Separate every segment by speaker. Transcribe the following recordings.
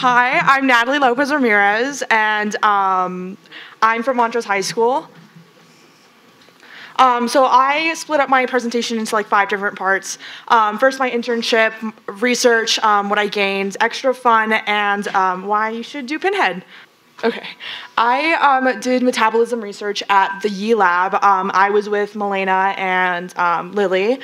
Speaker 1: Hi, I'm Natalie Lopez Ramirez, and um, I'm from Montrose High School. Um, so I split up my presentation into like five different parts. Um, first, my internship, research, um, what I gained, extra fun, and um, why you should do Pinhead. Okay, I um, did metabolism research at the Ye Lab. Um, I was with Milena and Lily.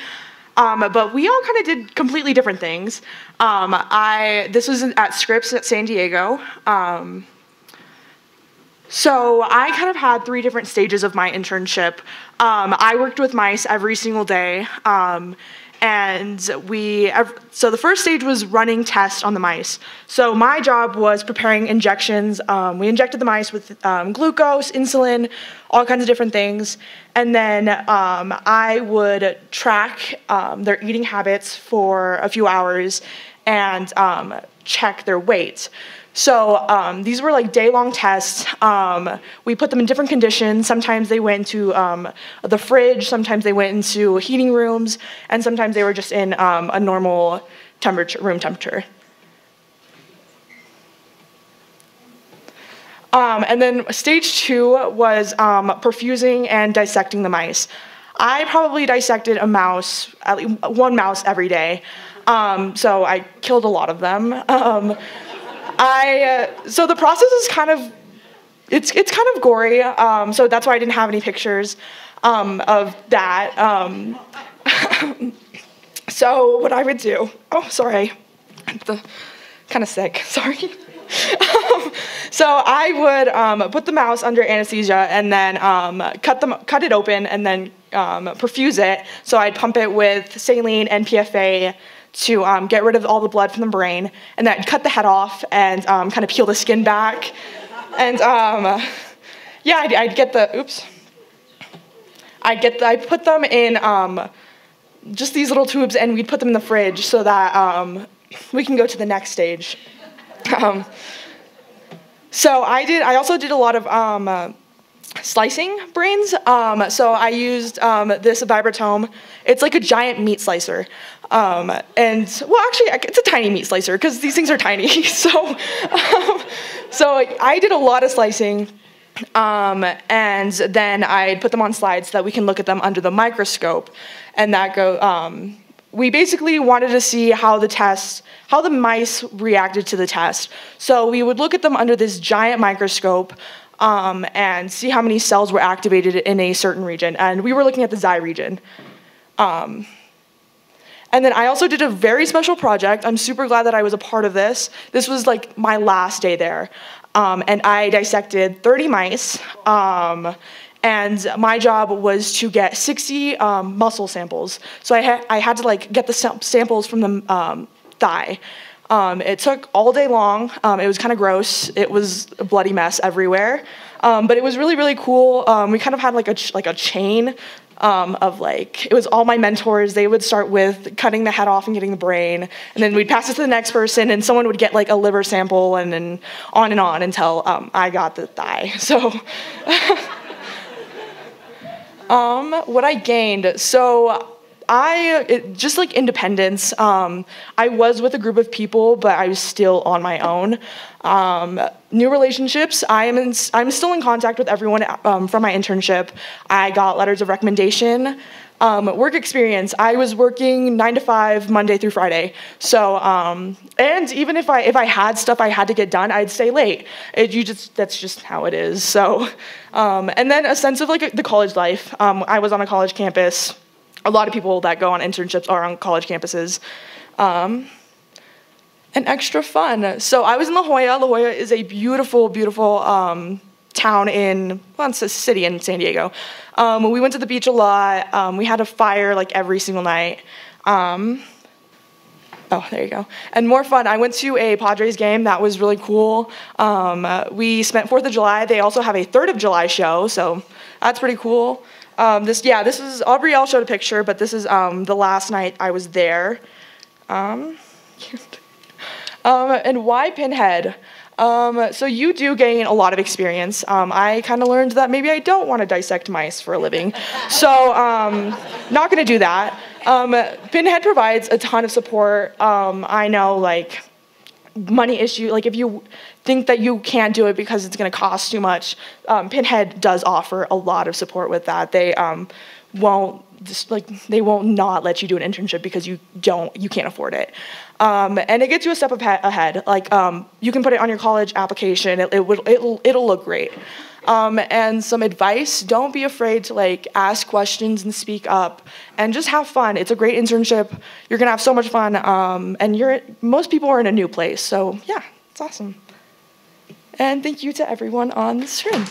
Speaker 1: Um, but we all kind of did completely different things. Um, I this was at Scripps at San Diego. Um, so I kind of had three different stages of my internship. Um, I worked with mice every single day. Um, and we, so the first stage was running tests on the mice. So my job was preparing injections. Um, we injected the mice with um, glucose, insulin, all kinds of different things. And then um, I would track um, their eating habits for a few hours and check their weight. So um, these were like day-long tests. Um, we put them in different conditions. Sometimes they went into um, the fridge, sometimes they went into heating rooms, and sometimes they were just in um, a normal temperature, room temperature. Um, and then stage two was um, perfusing and dissecting the mice. I probably dissected a mouse, at least one mouse every day. so I killed a lot of them. I uh, so the process is kind of it's it's kind of gory. Um, so that's why I didn't have any pictures um, of that. Um, so what I would do? Oh, sorry, I'm kind of sick. Sorry. so I would um, put the mouse under anesthesia and then um, cut them cut it open and then um, perfuse it. So I'd pump it with saline and PFA to um, get rid of all the blood from the brain, and then cut the head off and um, kind of peel the skin back. And um, yeah, I'd, I'd, get the, oops. I'd get the, I'd put them in um, just these little tubes and we'd put them in the fridge so that um, we can go to the next stage. Um, so I did, I also did a lot of slicing brains. Um, so I used um, this Vibratome. It's like a giant meat slicer. Um, and well, actually, it's a tiny meat slicer because these things are tiny. so, um, so I did a lot of slicing. Um, and then I'd put them on slides so that we can look at them under the microscope. And that go, um, we basically wanted to see how the test, how the mice reacted to the test. So we would look at them under this giant microscope um, and see how many cells were activated in a certain region. And we were looking at the Xi region. And then I also did a very special project. I'm super glad that I was a part of this. This was like my last day there. Um, and I dissected 30 mice. Um, and my job was to get 60 um, muscle samples. So I, ha I, had to like get the samples from the um, thigh. Um, it took all day long. Um, it was kind of gross. It was a bloody mess everywhere. Um, but it was really, really cool. Um, we kind of had like a, like a chain um, of like, it was all my mentors. They would start with cutting the head off and getting the brain. And then we'd pass it to the next person and someone would get like a liver sample and then on and on until um, I got the thigh. So. what I gained. So I it, just like independence. Um, I was with a group of people, but I was still on my own. Um, new relationships. I am in, I'm still in contact with everyone um, from my internship. I got letters of recommendation. Um, work experience. I was working nine to five Monday through Friday. So um, and even if I if I had stuff I had to get done, I'd stay late. It, you just that's just how it is. So um, and then a sense of like the college life. I was on a college campus a lot of people that go on internships are on college campuses. Um, and extra fun. So I was in La Jolla. La Jolla is a beautiful, beautiful um, town in, well, it's a city in San Diego. Um, we went to the beach a lot. Um, we had a fire like every single night. Um, oh, there you go. And more fun. I went to a Padres game. That was really cool. Um, we spent 4th of July. They also have a 3rd of July show, so that's pretty cool. Um, this, yeah, this is, Aubrielle showed a picture, but this is um, the last night I was there. Um, um and why Pinhead? Um, so you do gain a lot of experience. Um, I kind of learned that maybe I don't want to dissect mice for a living. so not going to do that. Pinhead provides a ton of support. I know, like, money issue, like if you think that you can't do it because it's going to cost too much, um, Pinhead does offer a lot of support with that. They um, won't just like they won't not let you do an internship because you don't you can't afford it. Um, and it gets you a step ahead. Like um, you can put it on your college application. It, it will it'll, it'll look great. Um, and some advice: don't be afraid to like ask questions and speak up, and just have fun. It's a great internship. You're gonna have so much fun. Um, and you're most people are in a new place, so yeah, it's awesome. And thank you to everyone on the stream.